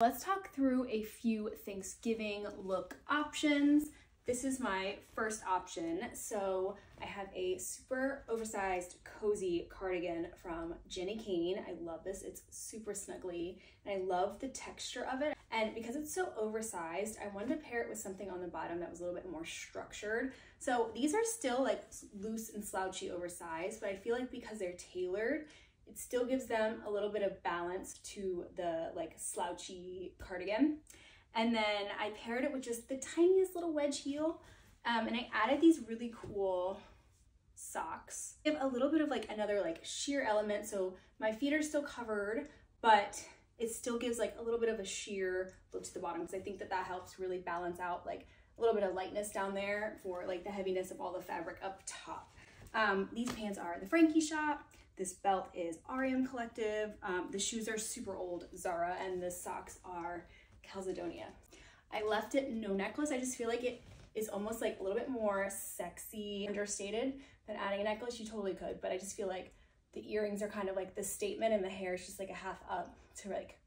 Let's talk through a few Thanksgiving look options. This is my first option. So I have a super oversized cozy cardigan from Jenni Kayne. I love this. It's super snuggly and I love the texture of it. And because it's so oversized, I wanted to pair it with something on the bottom that was a little bit more structured. So these are still like loose and slouchy oversized, but I feel like because they're tailored, it still gives them a little bit of balance to the like slouchy cardigan. And then I paired it with just the tiniest little wedge heel. Um, and I added these really cool socks. Have a little bit of like another like sheer element. So my feet are still covered, but it still gives like a little bit of a sheer look to the bottom because I think that that helps really balance out like a little bit of lightness down there for like the heaviness of all the fabric up top. Um, these pants are the Frankie shop. This belt is REM Collective. Um, the shoes are super old Zara and the socks are Calzedonia. I left it no necklace. I just feel like it is almost like a little bit more sexy, understated than adding a necklace. You totally could, but I just feel like the earrings are kind of like the statement and the hair is just like a half up to like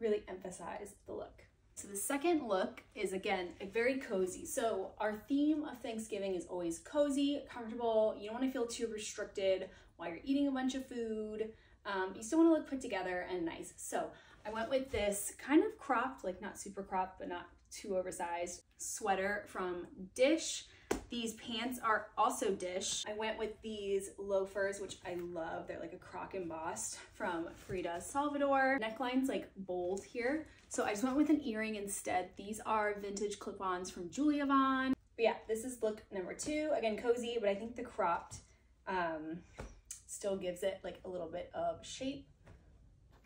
really emphasize the look. So the second look is again, a very cozy. So our theme of Thanksgiving is always cozy, comfortable. You don't wanna feel too restricted while you're eating a bunch of food. Um, you still wanna look put together and nice. So I went with this kind of cropped, like not super cropped, but not too oversized sweater from Dish. These pants are also Dish. I went with these loafers, which I love. They're like a croc embossed from Freda Salvador. Neckline's like bold here. So I just went with an earring instead. These are vintage clip-ons from Julia Von. But yeah, this is look number two. Again, cozy, but I think the cropped um, still gives it like a little bit of shape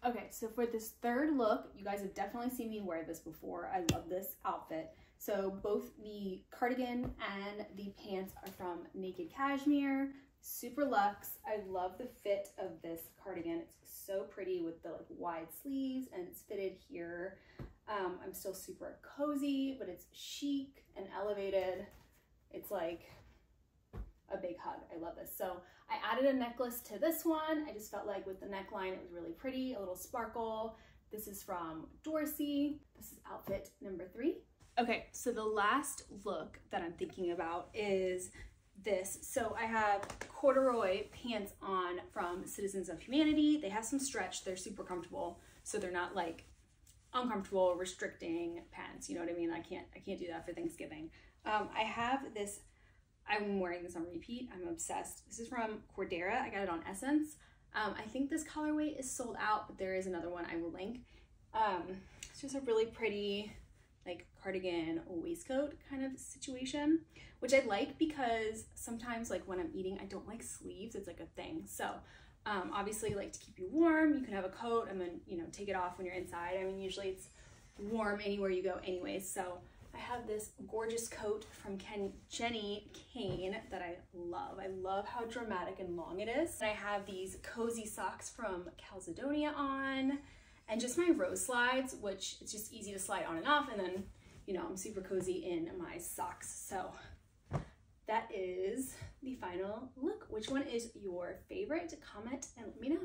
Okay, so for this third look, you guys have definitely seen me wear this before. I love this outfit. So both the cardigan and the pants are from Naked Cashmere, super luxe. I love the fit of this cardigan. It's so pretty with the like wide sleeves and it's fitted here. Um, I'm still super cozy, but it's chic and elevated. It's like a big hug. I love this. So I added a necklace to this one. I just felt like with the neckline, it was really pretty, a little sparkle. This is from Dorsey. This is outfit number three. Okay, so the last look that I'm thinking about is this. So I have corduroy pants on from Citizens of Humanity. They have some stretch, they're super comfortable. So they're not like uncomfortable, restricting pants. You know what I mean? I can't, I can't do that for Thanksgiving. Um, I have this I'm wearing this on repeat. I'm obsessed. This is from Cordera. I got it on SSENSE. Um, I think this colorway is sold out, but there is another one I will link. Um, it's just a really pretty like cardigan waistcoat kind of situation, which I like because sometimes like when I'm eating, I don't like sleeves. It's like a thing. So um, obviously like to keep you warm, you can have a coat and then, you know, take it off when you're inside. I mean, usually it's warm anywhere you go anyways. So I have this gorgeous coat from Ken Jenni Kayne that I love. I love how dramatic and long it is. And I have these cozy socks from Calzedonia on and just my rose slides, which it's just easy to slide on and off. And then, you know, I'm super cozy in my socks. So that is the final look. Which one is your favorite? Comment and let me know.